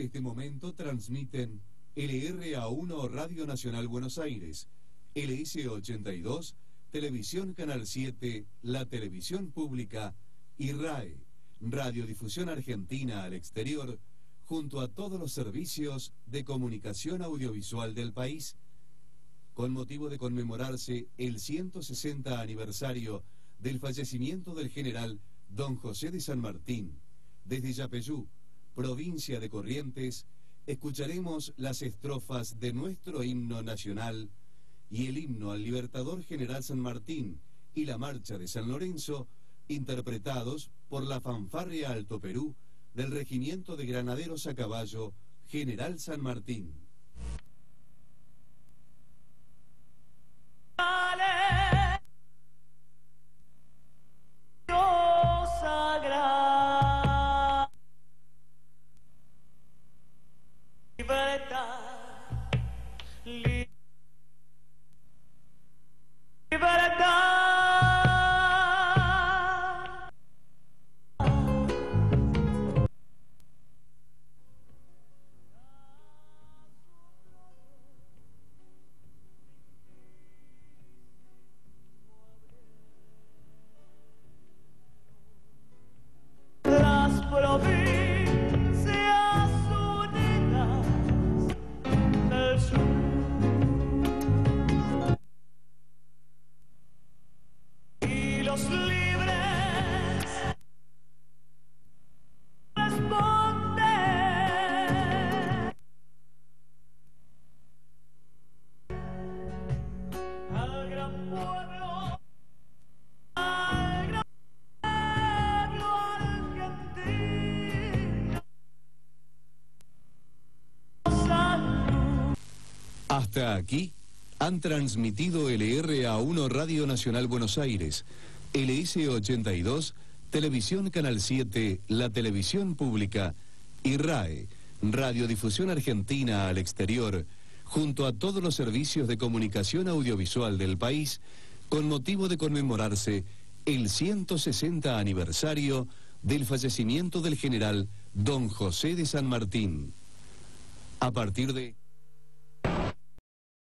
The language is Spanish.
este momento transmiten LRA1 Radio Nacional Buenos Aires, LS82, Televisión Canal 7, la Televisión Pública y RAE, Radiodifusión Argentina al exterior, junto a todos los servicios de comunicación audiovisual del país, con motivo de conmemorarse el 160 aniversario del fallecimiento del general don José de San Martín, desde Yapeyú, provincia de Corrientes, escucharemos las estrofas de nuestro himno nacional y el himno al Libertador General San Martín y la marcha de San Lorenzo, interpretados por la fanfarria Alto Perú del Regimiento de Granaderos a Caballo General San Martín. Hasta aquí han transmitido LRA1 Radio Nacional Buenos Aires, LS82, Televisión Canal 7, la Televisión Pública y RAE, Radiodifusión Argentina al exterior, junto a todos los servicios de comunicación audiovisual del país, con motivo de conmemorarse el 160 aniversario del fallecimiento del general don José de San Martín. A partir de...